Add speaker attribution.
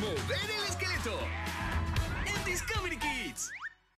Speaker 1: Move. el